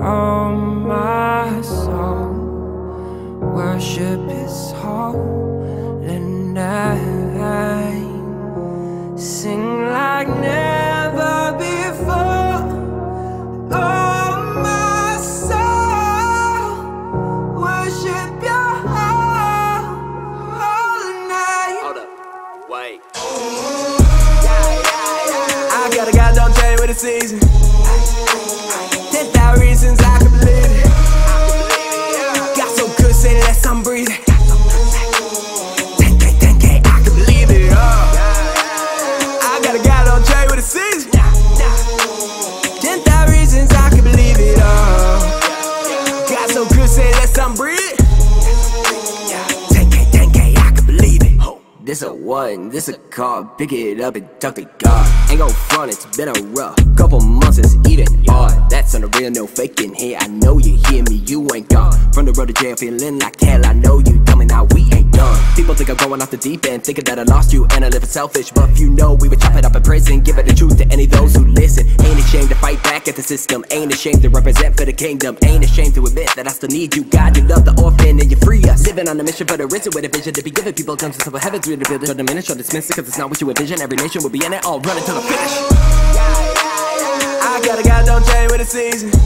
all my soul. Worship His holy name. Sing like never before. Oh, my soul. Worship Your holy name. Hold up, wait. I gotta got a season. Ten thousand reasons I can believe it. Got so good, say less I'm breathing. This a one, this a car, pick it up and talk to God. Ain't gon' front, it's been a rough couple months, it's even hard. That's on the real, no faking here. I know you hear me, you ain't gone. From the road to jail, feeling like hell. I know you coming out, we ain't done. People think I'm going off the deep end, thinking that I lost you and I live selfish. But if you know, we would chop it up in prison, give it the truth to any of those who listen. At the system, ain't ashamed to represent for the kingdom, ain't ashamed to admit that I still need you. God, you love the orphan and you free us. Living on a mission for the risen with a vision to be giving people guns to civil heaven through the building. Don't diminish or dismiss it, cause it's not what you envision. Every nation will be in it, all running to the finish. I got a goddamn chain with a season.